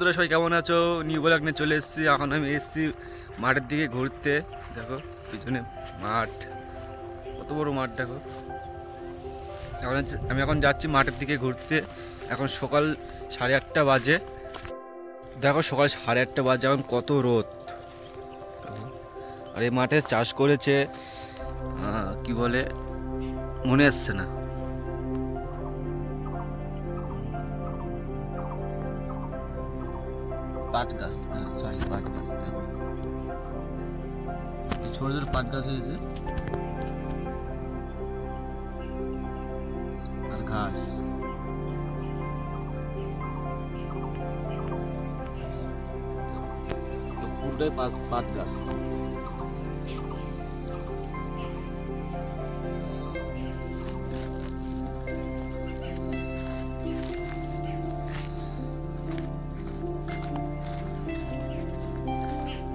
বন্ধুরা সবাই কেমন আছো? নিউ নিয়ে চলে এসেছি। এখন আমি এসেছি মাঠের দিকে ঘুরতে। দেখো, পিছনে মাঠ। কত বড় মাঠ, দেখো। এখন আমি এখন যাচ্ছি মাঠের দিকে ঘুরতে। এখন সকাল সাড়ে আটটা বাজে। দেখো, সকাল সাড়ে আটটা বাজে। এখন কত রোদ। আর এই মাঠে চাষ করেছে কি বলে? মনে আসছে না। পাট গাছ সরি পাট গাছ দেখো। ছোট ছোট পাট গাছ হয়েছে। আর ঘাস। পুরোটাই পাট গাছ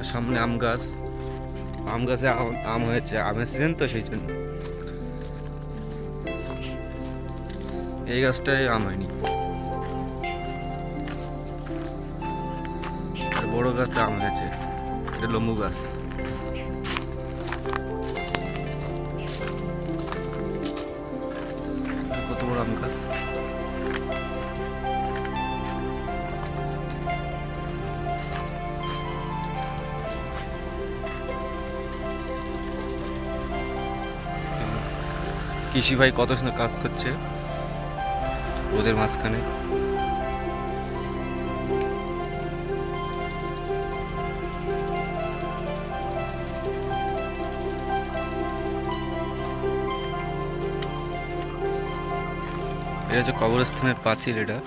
সামনে আম গাছ। আম গাছে আম- হয়েছে, আমের সিজন তো সেই জন্য। এই গাছটায় আম হয়নি। বড় গাছে আম হয়েছে, এটা লম্বু গাছ। কত বড় আম গাছ? কৃষি ভাই কত সুন্দর কাজ করছে রোদের মাঝখানে। এটা হচ্ছে কবরস্থানের পাঁচিল এটা।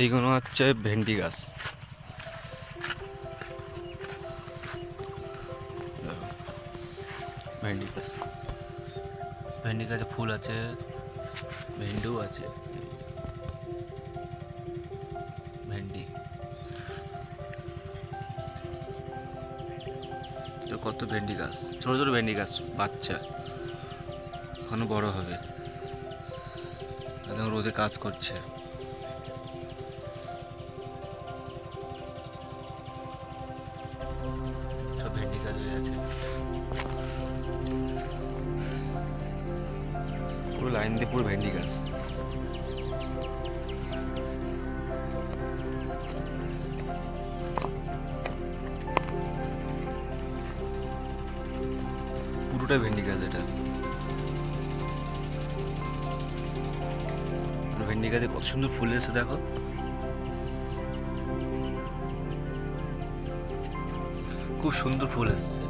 এইগুলো হচ্ছে ভেন্ডি গাছ। ভেন্ডি গাছ। ভেন্ডি গাছে ফুল আছে, ভেন্ডিও আছে। ভেন্ডি। কত ভেন্ডি গাছ? ছোট ছোট ভেন্ডি গাছ, বাচ্চা। এখনও বড় হবে। রোদে কাজ করছে। ভেন্ডি পুরোটা ভেন্ডি গাছ এটা। ভেন্ডি গাছে কত সুন্দর ফুল এসে দেখো। খুব সুন্দর ফুল এসছে।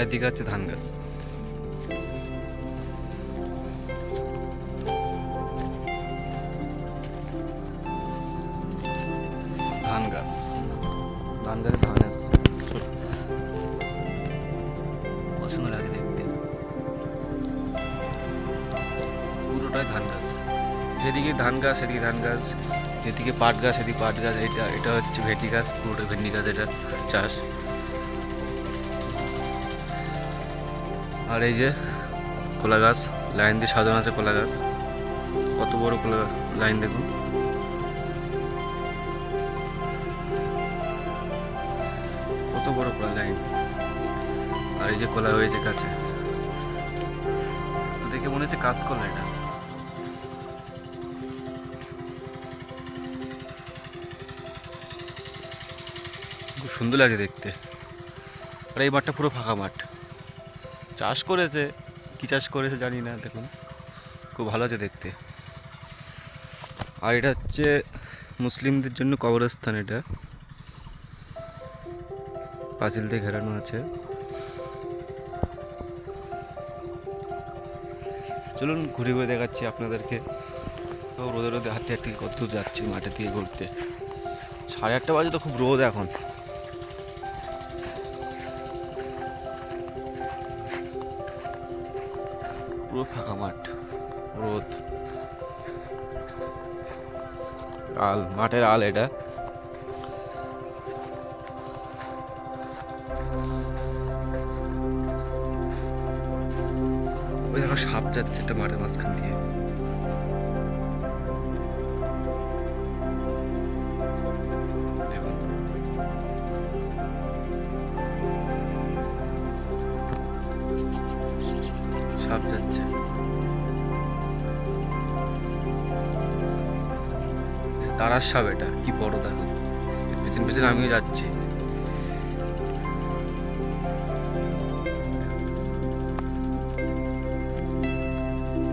আর এদিকে হচ্ছে ধান গাছ ধান গাছ ধান গাছে ধান এসছে কত সুন্দর লাগে দেখতে পুরোটাই ধান গাছ যেদিকে ধান গাছ সেদিকে ধান গাছ যেদিকে পাট গাছ সেদিকে পাট গাছ এটা এটা হচ্ছে ভেন্ডি গাছ পুরোটা ভেন্ডি গাছ এটা চাষ আর এই যে কলা গাছ, লাইন দিয়ে সাজানো আছে কলা গাছ। কত বড় কলা লাইন দেখুন। কত বড় কলা লাইন। আর এই যে কলা হয়েছে কাছে দেখে মনে হচ্ছে কাজ করল এটা। খুব সুন্দর লাগে দেখতে। আর এই মাঠটা পুরো ফাঁকা মাঠ। চাষ করেছে, কি চাষ করেছে জানি না, দেখুন। খুব ভালো আছে দেখতে। আর এটা হচ্ছে মুসলিমদের জন্য কবরস্থান এটা। পাঁচিল দিয়ে ঘেরানো আছে। চলুন ঘুরে ঘুরে দেখাচ্ছি আপনাদেরকে। রোদে রোদে হাঁটতে হাঁটতে কত যাচ্ছি মাঠের দিকে ঘুরতে। সাড়ে আটটা বাজে তো খুব রোদ এখন। পুরো ফাঁকা মাঠ রোদ। আল মাঠের আল এটা। সাপ যাচ্ছে একটা মাঠের মাঝখান দিয়ে। সাপ যাচ্ছে। তারার সাপ এটা, কি বড় দেখো পেছন পেছন আমিও যাচ্ছি।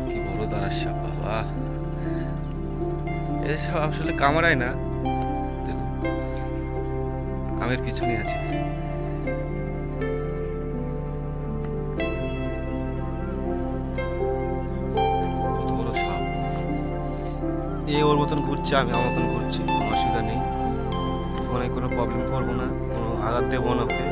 কি বড় তারার সাপ, বাবা। এসব আসলে কামড়ায় না। আমের পিছনে আছে। এ ওর মতন ঘুরছে, আমি আমার মতন ঘুরছি, কোনো অসুবিধা নেই। ফোনে কোনো প্রবলেম করব না, কোনো আঘাত দেবো না ওকে।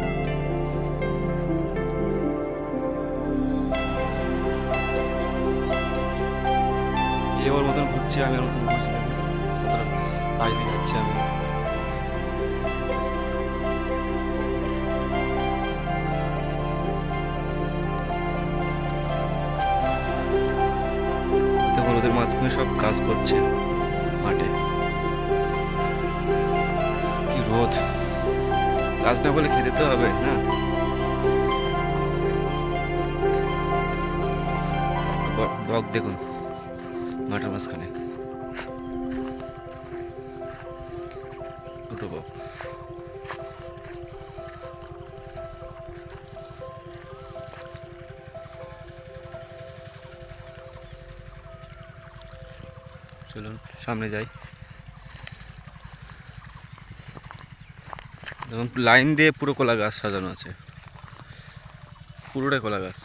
এ ওর মতন ঘুরছে, আমি ওর মতন ঘুরছি বাড়িতে যাচ্ছি আমি। মাঝখানে সব কাজ করছে মাঠে। কি রোদ। কাজ না বলে খেতে তো হবে, না? বক দেখুন, মাঠের মাঝখানে। চলুন, সামনে যাই। দেখুন, লাইন দিয়ে পুরো কলা গাছ সাজানো আছে। পুরোটাই কলা গাছ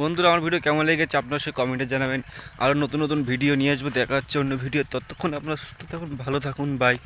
বন্ধুরা, আমার ভিডিও কেমন লেগেছে আপনার সে কমেন্টে জানাবেন। আরও নতুন নতুন ভিডিও নিয়ে আসব, দেখা হচ্ছে অন্য ভিডিও ততক্ষণ আপনারা সুস্থ থাকুন, ভালো থাকুন বাই